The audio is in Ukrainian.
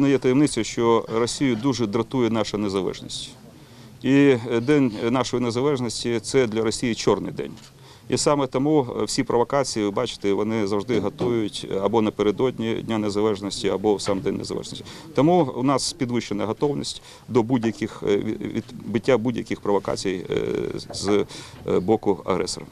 Не є таємниця, що Росію дуже дратує наша незалежність. І е, День нашої незалежності це для Росії чорний день. І саме тому е, всі провокації, ви бачите, вони завжди готують е, або напередодні Дня Незалежності, або в сам День Незалежності. Тому у нас підвищена готовність до будь-яких відбиття будь-яких провокацій з боку агресора.